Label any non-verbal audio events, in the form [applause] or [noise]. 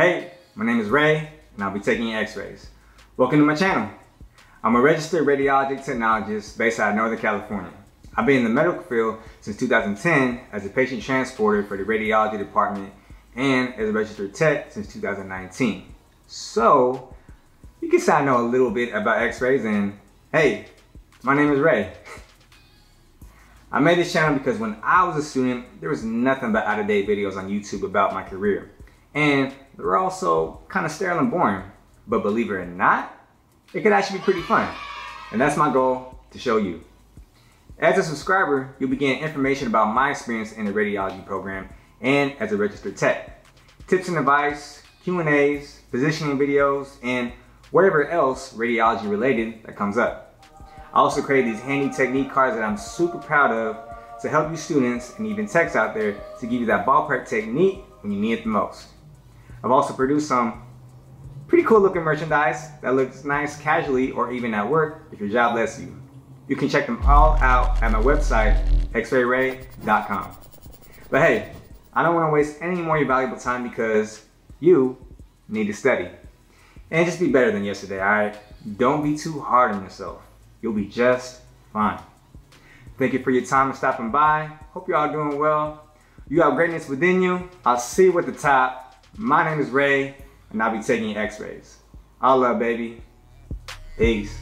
Hey, my name is Rey, and I'll be taking x-rays. Welcome to my channel. I'm a registered radiologic technologist based out of Northern California. I've been in the medical field since 2010 as a patient transporter for the radiology department and as a registered tech since 2019. So, you can say I know a little bit about x-rays and hey, my name is Rey. [laughs] I made this channel because when I was a student, there was nothing but out-of-date videos on YouTube about my career. And they were also kind of sterile and boring. But believe it or not, it could actually be pretty fun. And that's my goal to show you. As a subscriber, you'll be getting information about my experience in the radiology program and as a registered tech. Tips and advice, Q&As, positioning videos, and whatever else radiology related that comes up. I also created these handy technique cards that I'm super proud of to help you students and even techs out there to give you that ballpark technique when you need it the most. I've also produced some pretty cool looking merchandise that looks nice casually or even at work if your job lets you. You can check them all out at my website, xrayrey.com. But hey, I don't want to waste any more of your valuable time because you need to study. And just be better than yesterday, alright? Don't be too hard on yourself. You'll be just fine. Thank you for your time and stopping by. Hope you're all doing well. You have greatness within you. I'll see you at the top. My name is Rey, and I'll be taking x-rays. All love, baby. Peace.